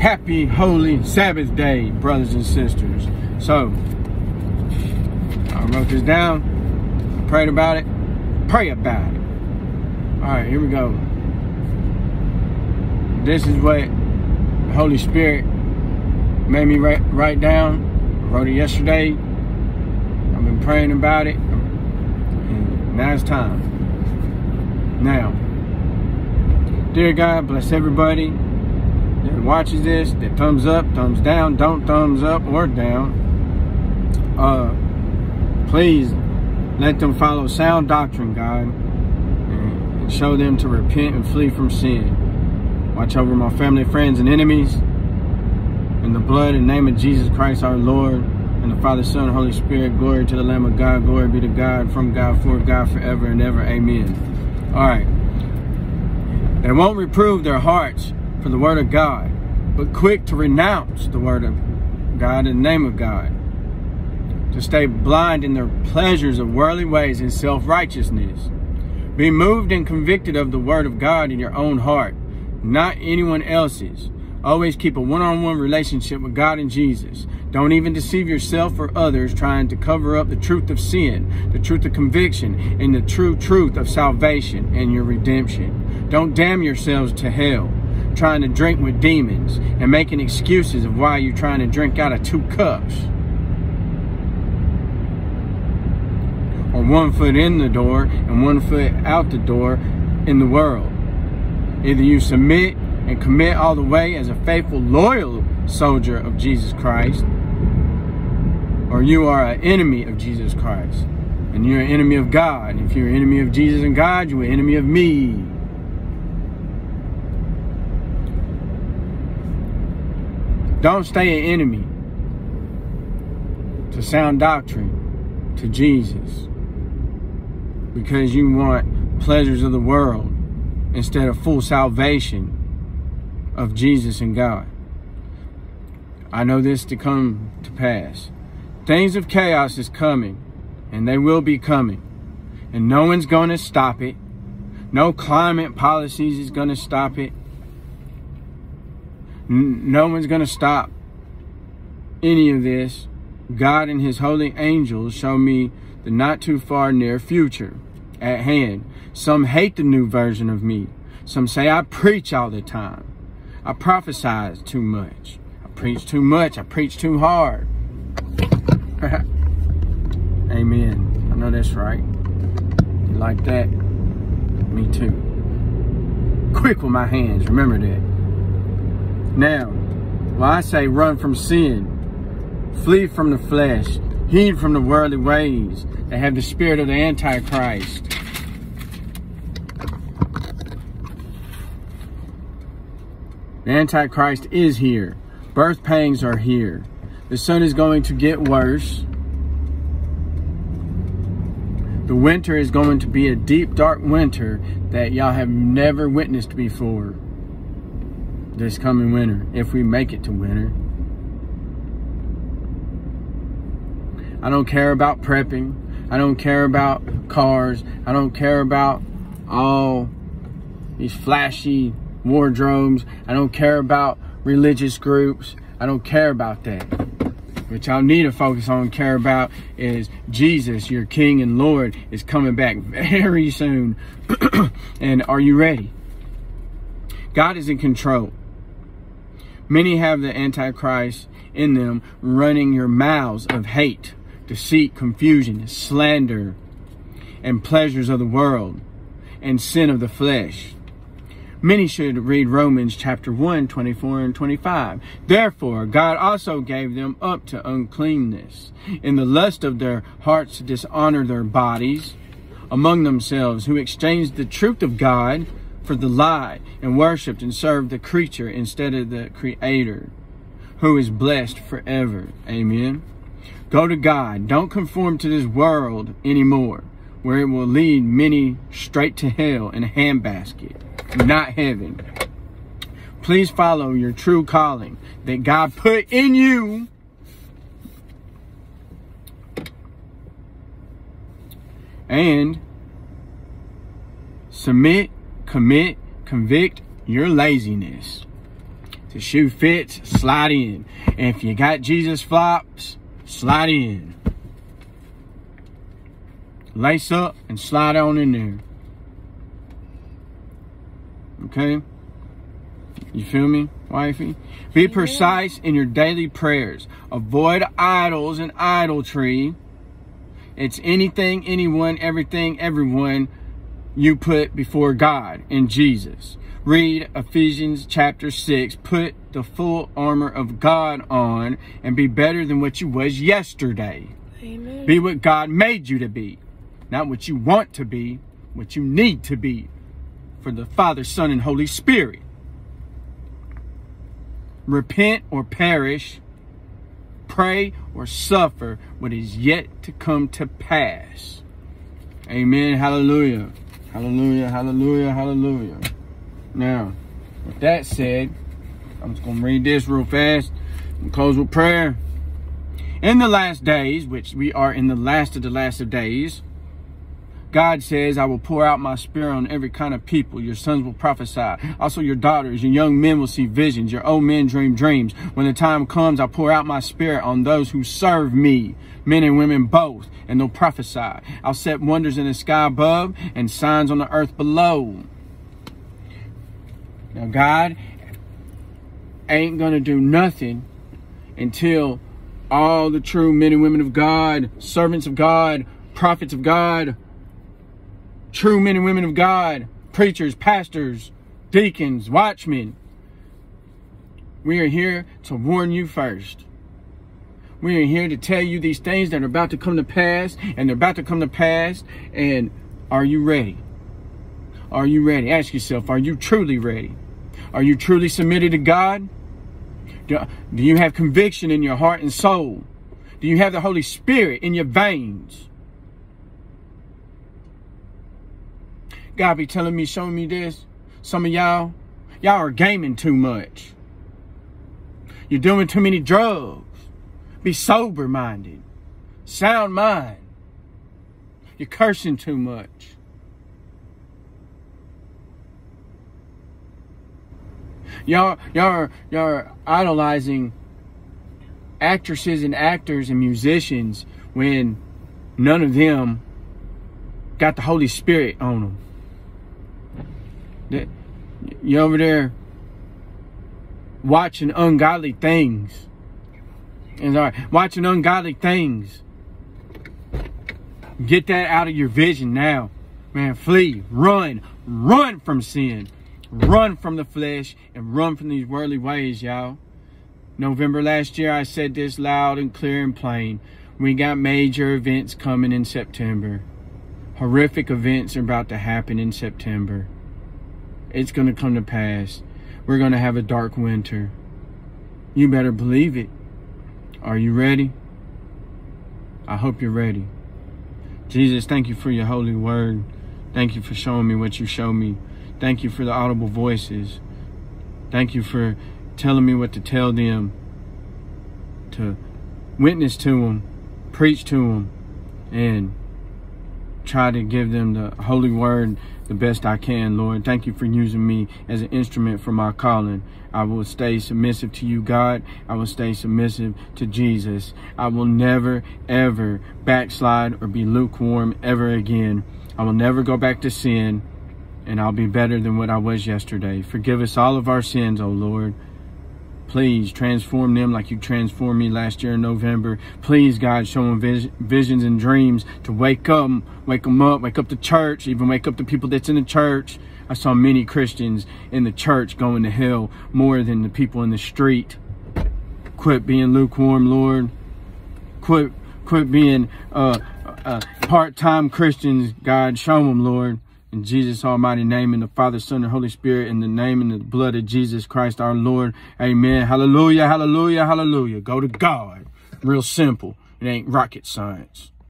Happy Holy Sabbath Day, brothers and sisters. So, I wrote this down, prayed about it, pray about it. All right, here we go. This is what the Holy Spirit made me write, write down. Wrote it yesterday. I've been praying about it. And now it's time. Now, dear God, bless everybody that watches this, that thumbs up, thumbs down, don't thumbs up or down. Uh, please let them follow sound doctrine, God, and show them to repent and flee from sin. Watch over my family, friends, and enemies. In the blood and name of Jesus Christ our Lord, and the Father, Son, and Holy Spirit, glory to the Lamb of God, glory be to God, from God, for God, forever and ever. Amen. All right. They won't reprove their hearts for the word of God, but quick to renounce the word of God in the name of God. To stay blind in their pleasures of worldly ways and self-righteousness. Be moved and convicted of the word of God in your own heart, not anyone else's. Always keep a one-on-one relationship with God and Jesus. Don't even deceive yourself or others trying to cover up the truth of sin, the truth of conviction, and the true truth of salvation and your redemption. Don't damn yourselves to hell trying to drink with demons and making excuses of why you're trying to drink out of two cups. Or one foot in the door and one foot out the door in the world. Either you submit and commit all the way as a faithful, loyal soldier of Jesus Christ, or you are an enemy of Jesus Christ. And you're an enemy of God. If you're an enemy of Jesus and God, you're an enemy of me. Don't stay an enemy to sound doctrine, to Jesus, because you want pleasures of the world instead of full salvation of Jesus and God. I know this to come to pass. Things of chaos is coming, and they will be coming, and no one's going to stop it. No climate policies is going to stop it. No one's going to stop any of this. God and his holy angels show me the not too far near future at hand. Some hate the new version of me. Some say I preach all the time. I prophesy too much. I preach too much. I preach too hard. Amen. I know that's right. You like that? Me too. Quick with my hands. Remember that. Now, well, I say run from sin, flee from the flesh, heed from the worldly ways that have the spirit of the Antichrist. The Antichrist is here. Birth pangs are here. The sun is going to get worse. The winter is going to be a deep, dark winter that y'all have never witnessed before this coming winter, if we make it to winter. I don't care about prepping. I don't care about cars. I don't care about all these flashy wardrobes. I don't care about religious groups. I don't care about that. What y'all need to focus on and care about is Jesus, your King and Lord, is coming back very soon. and are you ready? God is in control. Many have the Antichrist in them running your mouths of hate, deceit, confusion, slander, and pleasures of the world, and sin of the flesh. Many should read Romans chapter 1, 24 and 25. Therefore, God also gave them up to uncleanness, in the lust of their hearts to dishonor their bodies among themselves, who exchanged the truth of God for the lie and worshiped and served the creature instead of the creator who is blessed forever. Amen. Go to God. Don't conform to this world anymore where it will lead many straight to hell in a handbasket, not heaven. Please follow your true calling that God put in you. And submit commit, convict your laziness. The shoe fits, slide in. And if you got Jesus flops, slide in. Lace up and slide on in there. Okay? You feel me, wifey? Be precise in your daily prayers. Avoid idols and idolatry. It's anything, anyone, everything, everyone you put before God in Jesus. Read Ephesians chapter 6. Put the full armor of God on and be better than what you was yesterday. Amen. Be what God made you to be. Not what you want to be, what you need to be for the Father, Son, and Holy Spirit repent or perish, pray or suffer what is yet to come to pass. Amen. Hallelujah. Hallelujah. Hallelujah. Hallelujah. Now, with that said, I'm just going to read this real fast and close with prayer. In the last days, which we are in the last of the last of days, God says, I will pour out my spirit on every kind of people. Your sons will prophesy. Also, your daughters, your young men will see visions. Your old men dream dreams. When the time comes, I'll pour out my spirit on those who serve me, men and women both, and they'll prophesy. I'll set wonders in the sky above and signs on the earth below. Now, God ain't going to do nothing until all the true men and women of God, servants of God, prophets of God, true men and women of God, preachers, pastors, deacons, watchmen. We are here to warn you first. We are here to tell you these things that are about to come to pass, and they're about to come to pass. And are you ready? Are you ready? Ask yourself, are you truly ready? Are you truly submitted to God? Do, do you have conviction in your heart and soul? Do you have the Holy Spirit in your veins? God be telling me, showing me this. Some of y'all, y'all are gaming too much. You're doing too many drugs. Be sober minded. Sound mind. You're cursing too much. Y'all, y'all, y'all idolizing actresses and actors and musicians when none of them got the Holy Spirit on them. You're over there watching ungodly things. And right, watching ungodly things. Get that out of your vision now. Man, flee, run, run from sin. Run from the flesh and run from these worldly ways, y'all. November last year, I said this loud and clear and plain. We got major events coming in September. Horrific events are about to happen in September. It's going to come to pass. We're going to have a dark winter. You better believe it. Are you ready? I hope you're ready. Jesus, thank you for your holy word. Thank you for showing me what you show me. Thank you for the audible voices. Thank you for telling me what to tell them, to witness to them, preach to them, and try to give them the holy word the best I can, Lord. Thank you for using me as an instrument for my calling. I will stay submissive to you, God. I will stay submissive to Jesus. I will never, ever backslide or be lukewarm ever again. I will never go back to sin, and I'll be better than what I was yesterday. Forgive us all of our sins, O Lord. Please transform them like you transformed me last year in November. Please, God, show them vis visions and dreams to wake up, wake them up, wake up the church, even wake up the people that's in the church. I saw many Christians in the church going to hell more than the people in the street. Quit being lukewarm, Lord. Quit, quit being uh, uh, part-time Christians, God. Show them, Lord. In Jesus' almighty name, in the Father, Son, and Holy Spirit, in the name and the blood of Jesus Christ our Lord. Amen. Hallelujah, hallelujah, hallelujah. Go to God. Real simple. It ain't rocket science.